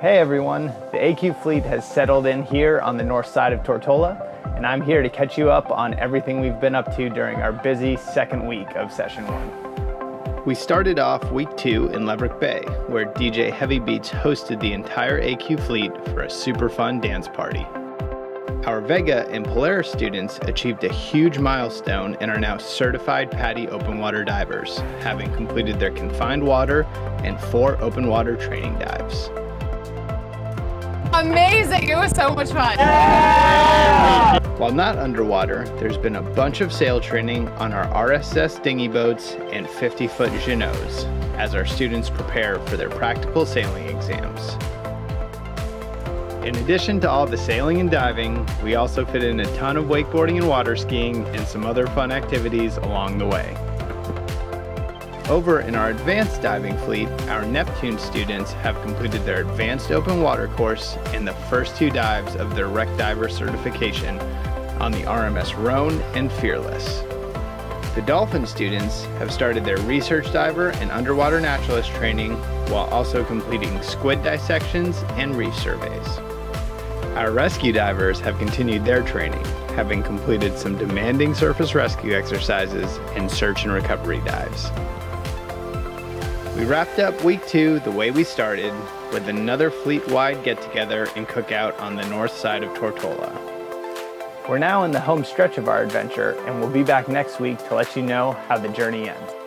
Hey everyone, the AQ fleet has settled in here on the north side of Tortola, and I'm here to catch you up on everything we've been up to during our busy second week of session one. We started off week two in Leverick Bay, where DJ Heavy Beats hosted the entire AQ fleet for a super fun dance party. Our Vega and Polaris students achieved a huge milestone and are now certified PADI open water divers, having completed their confined water and four open water training dives. Amazing, it was so much fun. While not underwater, there's been a bunch of sail training on our RSS dinghy boats and 50 foot Jeanneaus as our students prepare for their practical sailing exams. In addition to all the sailing and diving, we also fit in a ton of wakeboarding and water skiing and some other fun activities along the way. Over in our advanced diving fleet, our Neptune students have completed their advanced open water course and the first two dives of their Wreck Diver certification on the RMS Rhone and Fearless. The Dolphin students have started their research diver and underwater naturalist training while also completing squid dissections and reef surveys. Our rescue divers have continued their training, having completed some demanding surface rescue exercises and search and recovery dives. We wrapped up week two the way we started with another fleet-wide get-together and cookout on the north side of Tortola. We're now in the home stretch of our adventure and we'll be back next week to let you know how the journey ends.